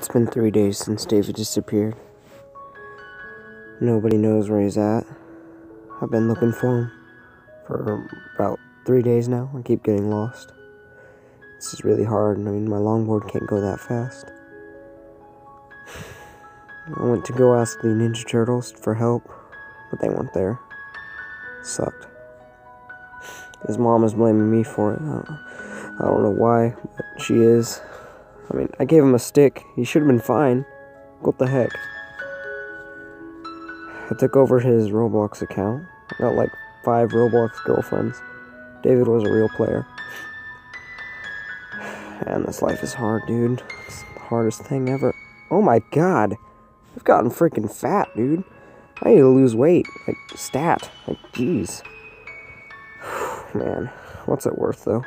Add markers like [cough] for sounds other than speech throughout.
It's been three days since David disappeared. Nobody knows where he's at. I've been looking for him for about three days now. I keep getting lost. This is really hard. I mean, my longboard can't go that fast. I went to go ask the Ninja Turtles for help, but they weren't there. Sucked. His mom is blaming me for it. I don't, I don't know why, but she is. I mean, I gave him a stick. He should have been fine. What the heck? I took over his Roblox account. I got like five Roblox girlfriends. David was a real player. And this life is hard, dude. It's the hardest thing ever. Oh my god. I've gotten freaking fat, dude. I need to lose weight. Like, stat. Like, jeez. [sighs] Man, what's it worth, though?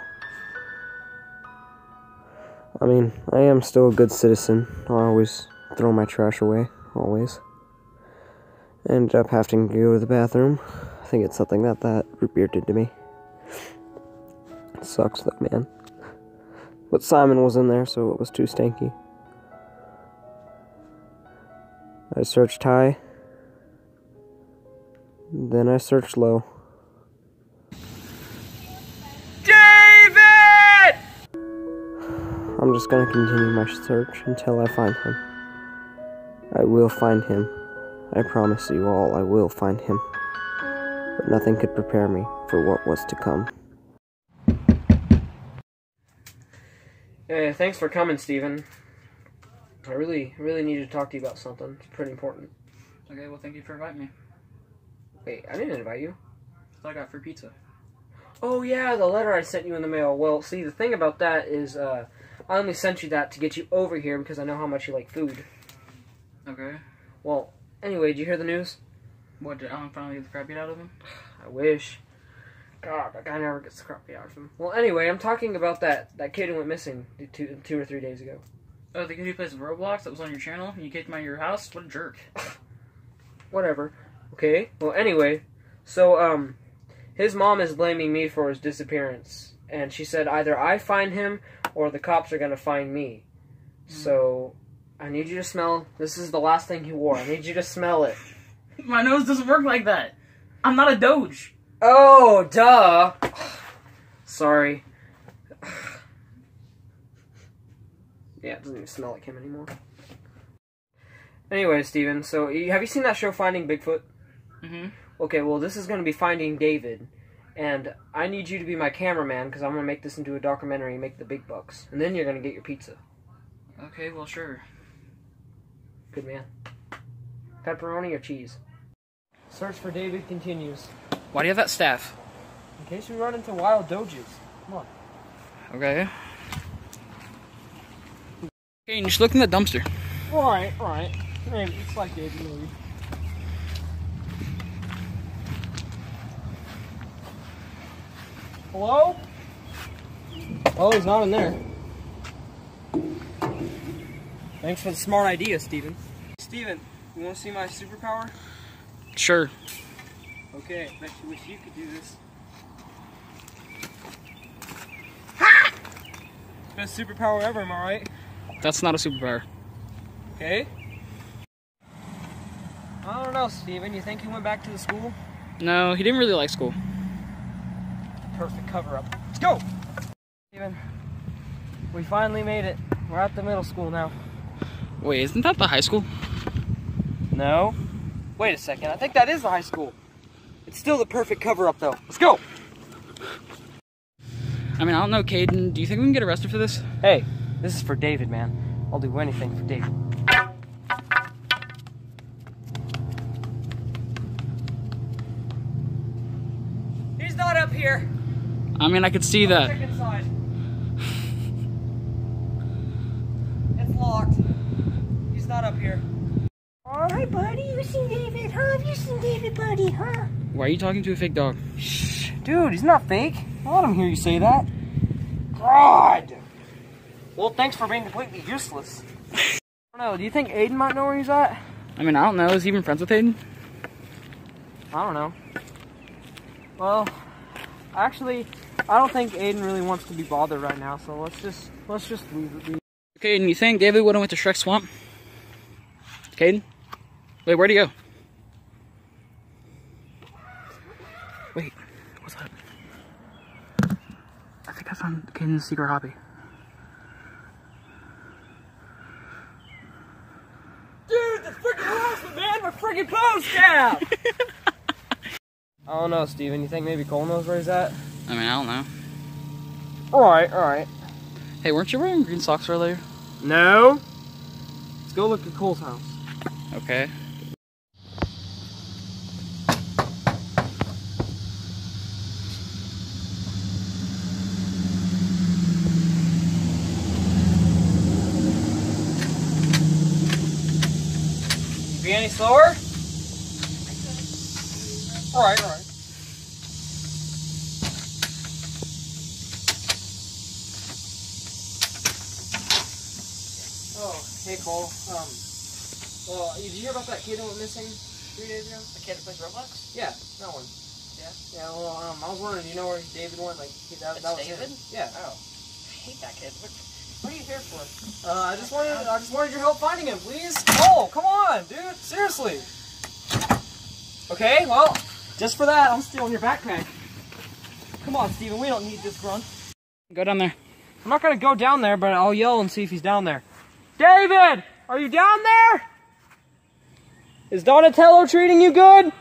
I mean, I am still a good citizen. I always throw my trash away. Always. Ended up having to go to the bathroom. I think it's something that that root beer did to me. It sucks, though, man. But Simon was in there, so it was too stanky. I searched high. Then I searched low. I'm just gonna continue my search until I find him. I will find him. I promise you all, I will find him. But nothing could prepare me for what was to come. Hey, thanks for coming, Steven. I really, really need to talk to you about something. It's pretty important. Okay, well, thank you for inviting me. Wait, I didn't invite you. So I got free pizza. Oh yeah, the letter I sent you in the mail. Well, see, the thing about that is, uh, I only sent you that to get you over here because I know how much you like food. Okay. Well, anyway, did you hear the news? What, did Alan finally get the crap beat out of him? [sighs] I wish. God, that guy never gets the crap beat out of him. Well, anyway, I'm talking about that that kid who went missing two, two or three days ago. Oh, the kid who plays Roblox that was on your channel and you kicked him out of your house? What a jerk. [sighs] Whatever. Okay. Well, anyway, so um, his mom is blaming me for his disappearance, and she said either I find him or the cops are gonna find me. So I need you to smell. This is the last thing he wore. I need you to smell it. [laughs] My nose doesn't work like that. I'm not a Doge. Oh, duh. [sighs] Sorry. [sighs] Yeah, it doesn't even smell like him anymore. Anyway, Steven, so have you seen that show Finding Bigfoot? Mm-hmm. Okay, well, this is going to be Finding David, and I need you to be my cameraman because I'm going to make this into a documentary and make the big bucks. And then you're going to get your pizza. Okay, well, sure. Good man. Pepperoni or cheese? Search for David continues. Why do you have that staff? In case we run into wild doges. Come on. Okay. Okay, and just look in the dumpster. Alright, alright. It's like David movie. Hello? Oh, he's not in there. Thanks for the smart idea, Steven. Steven, you want to see my superpower? Sure. Okay, I bet you wish you could do this. Ha! Best superpower ever, am I right? That's not a superpower. Okay. I don't know, Steven. You think he went back to the school? No, he didn't really like school. Perfect cover up. Let's go! Steven, we finally made it. We're at the middle school now. Wait, isn't that the high school? No. Wait a second. I think that is the high school. It's still the perfect cover up, though. Let's go! I mean, I don't know, Caden. Do you think we can get arrested for this? Hey, this is for David, man. I'll do anything for David. He's not up here. I mean, I could see that. Check inside. It's locked. He's not up here. Alright, buddy, you seen David, huh? Have you seen David, buddy, huh? Why are you talking to a fake dog? Shh, dude, he's not fake. I let him hear you say that. God. Well, thanks for being completely useless. [laughs] I don't know. Do you think Aiden might know where he's at? I mean, I don't know. Is he even friends with Hayden? I don't know. Well, actually, I don't think Aiden really wants to be bothered right now. So let's just let's just leave it. be. Caden, you think David would have went to Shrek Swamp? Caden? Wait, where'd he go? Wait, what's that? I think I found Caden's secret hobby. Dude, the freaking harassment, man! We're freaking close now! [laughs] I don't know, Steven. You think maybe Cole knows where he's at? I mean, I don't know. Alright, alright. Hey, weren't you wearing green socks earlier? No. Let's go look at Cole's house. Okay. You be any slower? Alright, alright. Oh, hey Cole. Um, well, did you hear about that kid who went missing three days ago? The kid that plays Roblox? Yeah, that one. Yeah? Yeah, well, um, I was wondering, you know where David went? Like, that, It's that was David? him. Yeah. Oh. I hate that kid. What, what are you here for? Uh, I just wanted, I just wanted your help finding him, please. Oh, come on, dude, seriously. Okay, well, just for that, I'm stealing your backpack. Come on, Steven, we don't need this grunt. Go down there. I'm not gonna go down there, but I'll yell and see if he's down there. David, are you down there? Is Donatello treating you good?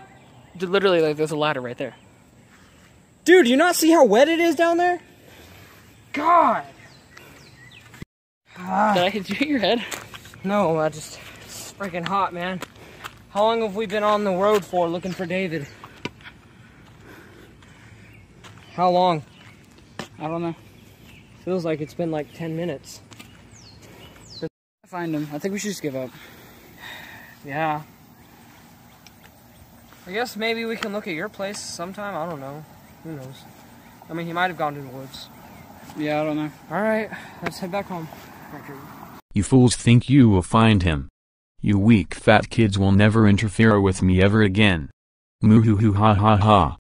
Literally, like, there's a ladder right there. Dude, do you not see how wet it is down there? God. Ah. Did I hit you in your head? No, I just it's freaking hot, man. How long have we been on the road for looking for David? How long? I don't know. Feels like it's been like 10 minutes. Find him. I think we should just give up. Yeah. I guess maybe we can look at your place sometime. I don't know. Who knows? I mean, he might have gone to the woods. Yeah, I don't know. All right, let's head back home. You fools think you will find him. You weak fat kids will never interfere with me ever again. Moo hoo hoo ha ha ha.